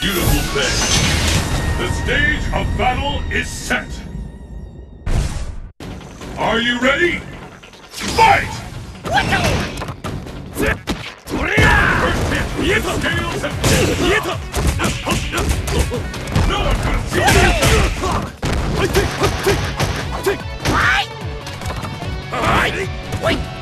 beautiful day. The stage of battle is set. Are you ready? Fight! First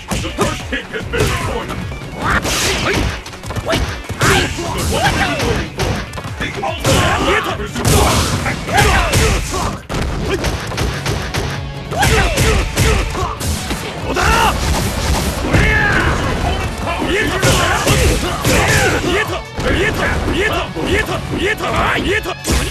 見えた見えた見えた見えた見えた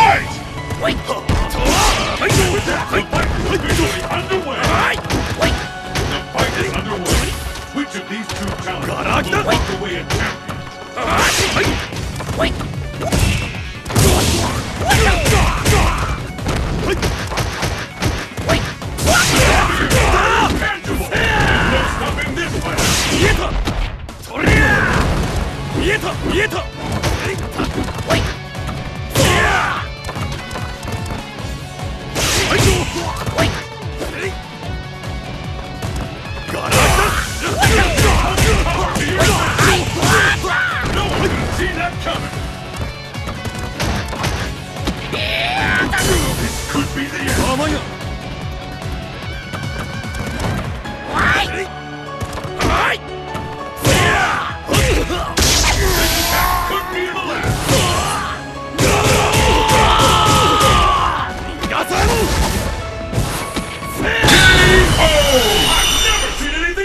Which of these two challengers will walk away a champion? はい Tangible. No anything like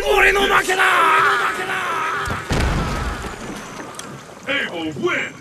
俺の負けだ Abel wins.